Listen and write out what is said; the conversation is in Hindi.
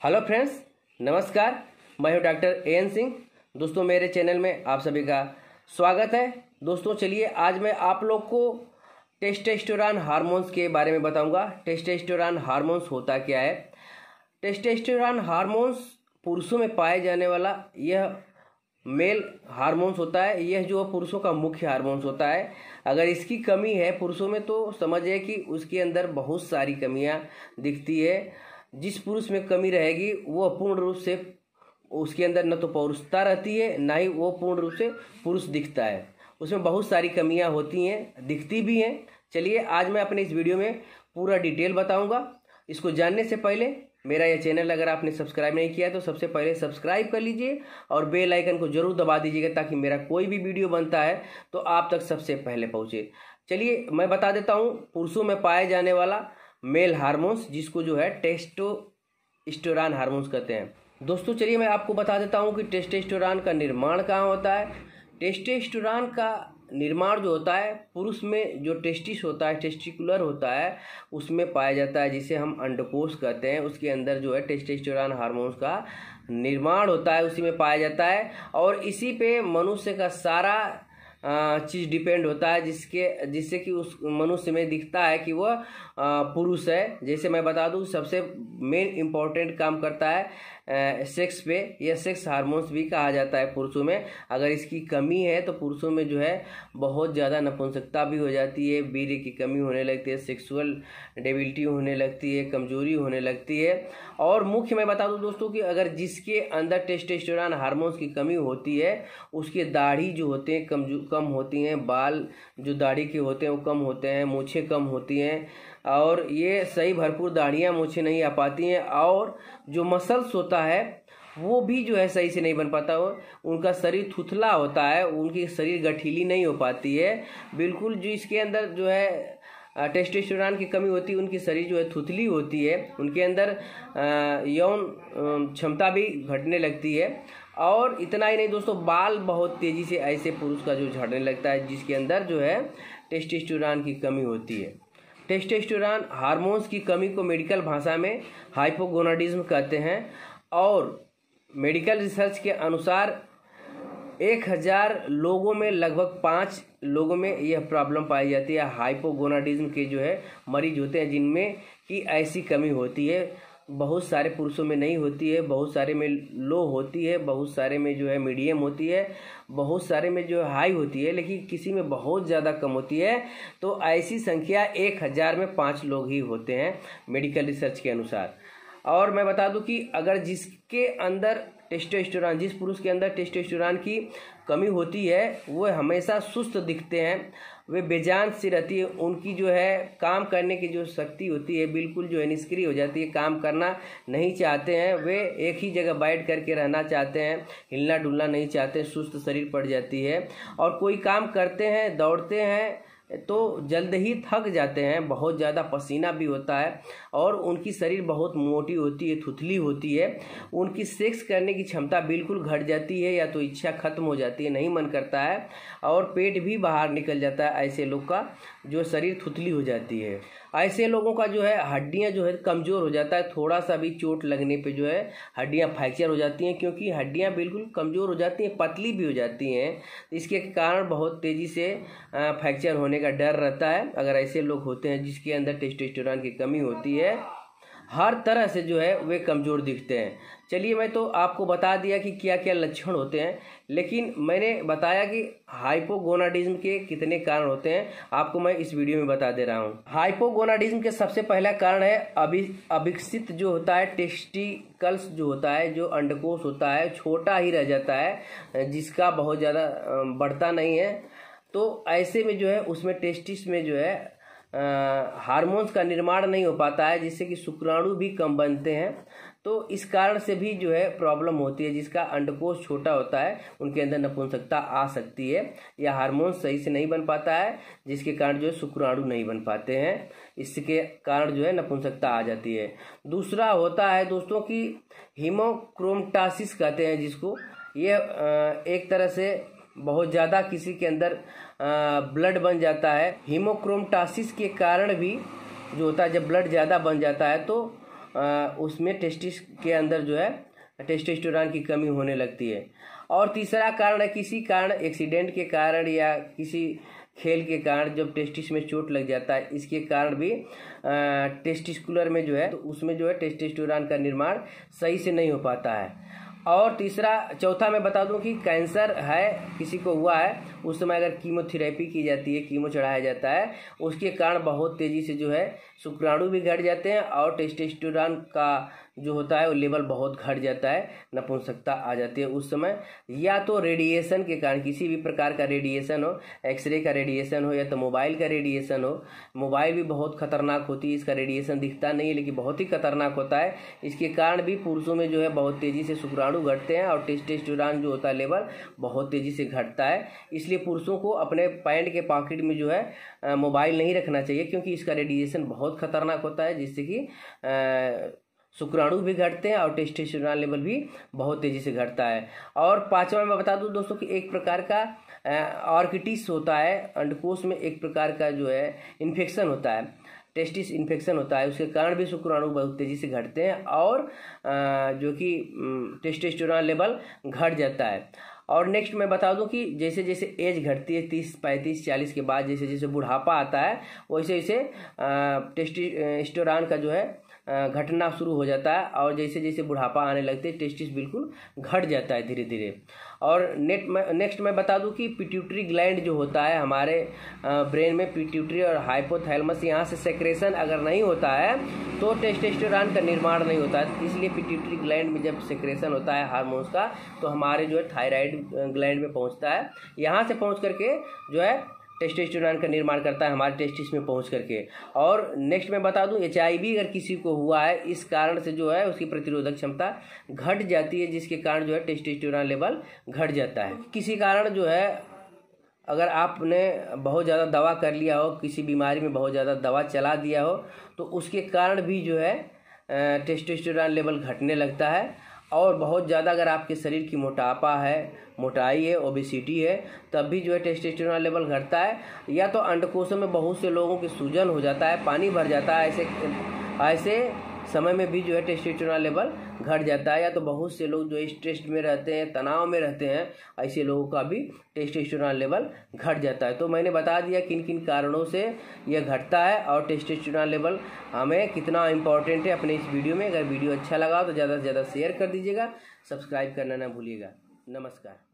हेलो फ्रेंड्स, नमस्कार। मैं हूँ डॉक्टर ए एन सिंह। दोस्तों, मेरे चैनल में आप सभी का स्वागत है। दोस्तों, चलिए आज मैं आप लोग को टेस्टेस्टोरान हार्मोन्स के बारे में बताऊँगा। टेस्टेस्टोरान हार्मोन्स होता क्या है? टेस्टेस्टोरान हार्मोन्स पुरुषों में पाए जाने वाला यह मेल हार्मोन्स होता है। यह जो पुरुषों का मुख्य हार्मोन्स होता है। अगर इसकी कमी है पुरुषों में तो समझिए कि उसके अंदर बहुत सारी कमियाँ दिखती है। जिस पुरुष में कमी रहेगी, वो पूर्ण रूप से उसके अंदर न तो पौरुषता रहती है, ना ही वो पूर्ण रूप से पुरुष दिखता है। उसमें बहुत सारी कमियाँ होती हैं, दिखती भी हैं। चलिए, आज मैं अपने इस वीडियो में पूरा डिटेल बताऊँगा। इसको जानने से पहले, मेरा यह चैनल अगर आपने सब्सक्राइब नहीं किया तो सबसे पहले सब्सक्राइब कर लीजिए और बेल आइकन को ज़रूर दबा दीजिएगा ताकि मेरा कोई भी वीडियो बनता है तो आप तक सबसे पहले पहुँचे। चलिए, मैं बता देता हूँ, पुरुषों में पाए जाने वाला मेल हार्मोन्स, जिसको जो है टेस्टोस्टेरोन हार्मोन्स कहते हैं। दोस्तों, चलिए मैं आपको बता देता हूँ कि टेस्टेस्टोरान का निर्माण कहाँ होता है। टेस्टेस्टोरान का निर्माण जो होता है, पुरुष में जो टेस्टिस होता है, टेस्टिकुलर होता है, उसमें पाया जाता है, जिसे हम अंडकोश कहते हैं। उसके अंदर जो है टेस्टेस्टोरान हार्मोन्स का निर्माण होता है, उसी में पाया जाता है। और इसी पे मनुष्य का सारा चीज़ डिपेंड होता है जिसके, जिससे कि उस मनुष्य में दिखता है कि वह पुरुष है। जैसे मैं बता दूँ, सबसे मेन इम्पोर्टेंट काम करता है सेक्स पे, या सेक्स हार्मोन्स भी कहा जाता है पुरुषों में। अगर इसकी कमी है तो पुरुषों में जो है, बहुत ज़्यादा नपुंसकता भी हो जाती है वीर्य की कमी होने लगती है सेक्सुअल डेबिलिटी होने लगती है, कमज़ोरी होने लगती है। और मुख्य मैं बता दूँ दोस्तों कि अगर जिसके अंदर टेस्टेस्टोरान हार्मोन्स की कमी होती है, उसके दाढ़ी जो होते हैं कम कम होती हैं, बाल जो दाढ़ी के होते हैं वो कम होते हैं, मूछें कम होती हैं और ये सही भरपूर दाढ़ियाँ मूछें नहीं आ पाती हैं और जो मसल्स होता है वो भी जो है सही से नहीं बन पाता हो उनका शरीर थुथला होता है, उनकी शरीर गठीली नहीं हो पाती है। बिल्कुल जो इसके अंदर जो है टेस्टोस्टेरोन की कमी होती है, उनकी शरीर जो है थुथली होती है, उनके अंदर यौन क्षमता भी घटने लगती है। और इतना ही नहीं दोस्तों, बाल बहुत तेज़ी से ऐसे पुरुष का जो झड़ने लगता है, जिसके अंदर जो है टेस्टोस्टेरोन की कमी होती है। टेस्टेस्टोरान हार्मोन्स की कमी को मेडिकल भाषा में हाइपोगोनाडिज्म कहते हैं और मेडिकल रिसर्च के अनुसार एक हज़ार लोगों में, लगभग पाँच लोगों में यह प्रॉब्लम पाई जाती है। हाइपोगोनाडिज्म के जो है मरीज़ होते हैं जिनमें कि ऐसी कमी होती है। बहुत सारे पुरुषों में नहीं होती है, बहुत सारे में लो होती है, बहुत सारे में जो है मीडियम होती है, बहुत सारे में जो है हाई होती है, लेकिन किसी में बहुत ज़्यादा कम होती है। तो ऐसी संख्या एक हज़ार में पाँच लोग ही होते हैं मेडिकल रिसर्च के अनुसार। और मैं बता दूँ कि अगर जिसके अंदर टेस्टोस्टेरोन जिस पुरुष के अंदर टेस्टोस्टेरोन की कमी होती है, वो हमेशा सुस्त दिखते हैं। वे बेजान सी रहती है। उनकी जो है, काम करने की जो शक्ति होती है, बिल्कुल जो है निष्क्रिय हो जाती है। काम करना नहीं चाहते हैं। वे एक ही जगह बैठ करके रहना चाहते हैं। हिलना डुलना नहीं चाहते। सुस्त शरीर पड़ जाती है। और कोई काम करते हैं, दौड़ते हैं तो जल्द ही थक जाते हैं, बहुत ज़्यादा पसीना भी होता है और उनकी शरीर बहुत मोटी होती है, थुथली होती है। उनकी सेक्स करने की क्षमता बिल्कुल घट जाती है या तो इच्छा खत्म हो जाती है, नहीं मन करता है और पेट भी बाहर निकल जाता है ऐसे लोग का, जो शरीर थुथली हो जाती है। ऐसे लोगों का जो है, हड्डियाँ जो है कमज़ोर हो जाता है थोड़ा सा भी चोट लगने पर जो है, हड्डियाँ फ्रैक्चर हो जाती हैं क्योंकि हड्डियाँ बिल्कुल कमज़ोर हो जाती हैं, पतली भी हो जाती हैं। इसके कारण बहुत तेज़ी से फ्रैक्चर होने का डर रहता है। अगर ऐसे लोग होते हैं जिसके अंदर टेस्टोस्टेरोन की कमी होती है, हर तरह से जो है वे कमज़ोर दिखते हैं। चलिए मैं तो आपको बता दिया कि क्या क्या लक्षण होते हैं, लेकिन मैंने बताया कि हाइपोगोनाडिज्म के कितने कारण होते हैं। आपको मैं इस वीडियो में बता दे रहा हूँ। हाइपोगोनाडिज्म के सबसे पहला कारण है अभि, अभिक्षित जो होता है टेस्टिकल्स जो होता है, जो अंडकोश होता है, छोटा ही रह जाता है, जिसका बहुत ज़्यादा बढ़ता नहीं है। तो ऐसे में जो है, उसमें टेस्टिस में जो है हार्मोन्स का निर्माण नहीं हो पाता है, जिससे कि शुक्राणु भी कम बनते हैं। तो इस कारण से भी जो है प्रॉब्लम होती है, जिसका अंडकोश छोटा होता है, उनके अंदर नपुंसकता आ सकती है, या हार्मोन सही से नहीं बन पाता है, जिसके कारण जो है, शुक्राणु नहीं बन पाते हैं। इसके कारण जो है, नपुंसकता आ जाती है। दूसरा होता है दोस्तों की हीमोक्रोमटासिस कहते हैं जिसको। ये एक तरह से बहुत ज़्यादा किसी के अंदर ब्लड बन जाता है। हीमोक्रोमटासिस के कारण भी जो होता है, जब ब्लड ज़्यादा बन जाता है तो उसमें टेस्टिस के अंदर जो है टेस्टोस्टेरोन की कमी होने लगती है। और तीसरा कारण है, किसी कारण एक्सीडेंट के कारण या किसी खेल के कारण जब टेस्टिस में चोट लग जाता है, इसके कारण भी टेस्टिस्कुलर में जो है तो उसमें जो है टेस्टोस्टेरोन का निर्माण सही से नहीं हो पाता है। और तीसरा, चौथा मैं बता दूँ कि कैंसर है, किसी को हुआ है, उस समय अगर कीमोथेरेपी की जाती है, कीमो चढ़ाया जाता है, उसके कारण बहुत तेज़ी से जो है शुक्राणु भी घट जाते हैं और टेस्टेस्टोरान का जो होता है वो लेवल बहुत घट जाता है, नपुंसकता आ जाती है उस समय। या तो रेडिएशन के कारण, किसी भी प्रकार का रेडिएशन हो, एक्सरे का रेडिएशन हो या तो मोबाइल का रेडिएशन हो, मोबाइल भी बहुत खतरनाक होती है, इसका रेडिएशन दिखता नहीं है, लेकिन बहुत ही खतरनाक होता है। इसके कारण भी पुरुषों में जो है बहुत तेज़ी से शुक्राणु घटते हैं और टेस्टेस्टोरान जो होता है लेवल बहुत तेज़ी से घटता है। इसलिए पुरुषों को अपने पैंट के पॉकेट में जो है मोबाइल नहीं रखना चाहिए, क्योंकि इसका रेडिएशन बहुत खतरनाक होता है, जिससे कि शुक्राणु भी घटते हैं और टेस्टोस्टेरोन लेवल भी बहुत तेज़ी से घटता है। और पांचवा मैं बता दूँ दोस्तों कि एक प्रकार का ऑर्किटिस होता है, अंडकोश में एक प्रकार का जो है, इन्फेक्शन होता है, टेस्टिस इन्फेक्शन होता है, उसके कारण भी शुक्राणु बहुत तेज़ी से घटते हैं और जो कि टेस्टोस्टेरोन लेवल घट जाता है। और नेक्स्ट मैं बता दूँ कि जैसे जैसे एज घटती है, तीस, पैंतीस, चालीस के बाद जैसे जैसे बुढ़ापा आता है, वैसे वैसे टेस्टोस्टेरोन का जो है घटना शुरू हो जाता है और जैसे जैसे बुढ़ापा आने लगते हैं टेस्टिस बिल्कुल घट जाता है धीरे धीरे। और नेट में नेक्स्ट मैं बता दूँ कि पिट्यूटरी ग्लैंड जो होता है हमारे ब्रेन में पिट्यूटरी और हाइपोथैलमस यहाँ से सेक्रेशन अगर नहीं होता है तो टेस्टेस्टोरान का निर्माण नहीं होता है। इसलिए पिट्यूटरी ग्लैंड में जब सेक्रेशन होता है हार्मोन्स का तो हमारे जो है थायराइड ग्लैंड में पहुँचता है। यहाँ से पहुँच करके जो है टेस्टोस्टेरोन का निर्माण करता है हमारे टेस्टिस में पहुँच करके। और नेक्स्ट मैं बता दूँ एच अगर किसी को हुआ है, इस कारण से जो है उसकी प्रतिरोधक क्षमता घट जाती है, जिसके कारण जो है टेस्टोस्टेरोन लेवल घट जाता है। किसी कारण जो है, अगर आपने बहुत ज़्यादा दवा कर लिया हो, किसी बीमारी में बहुत ज़्यादा दवा चला दिया हो तो उसके कारण भी जो है टेस्टोस्टेरोन लेवल घटने लगता है। और बहुत ज़्यादा अगर आपके शरीर की मोटापा है, मोटाई है ओबिसिटी है, तब भी जो है टेस्टेस्टेरोन लेवल घटता है, या तो अंडकोशों में बहुत से लोगों की सूजन हो जाता है, पानी भर जाता है, ऐसे ऐसे समय में भी जो है टेस्टोस्टेरोन लेवल घट जाता है या तो बहुत से लोग जो स्ट्रेस में रहते हैं, तनाव में रहते हैं, ऐसे लोगों का भी टेस्टोस्टेरोन लेवल घट जाता है। तो मैंने बता दिया किन किन कारणों से यह घटता है और टेस्टोस्टेरोन लेवल हमें कितना इंपॉर्टेंट है अपने इस वीडियो में। अगर वीडियो अच्छा लगा तो ज़्यादा से ज़्यादा शेयर कर दीजिएगा। सब्सक्राइब करना ना भूलिएगा। नमस्कार।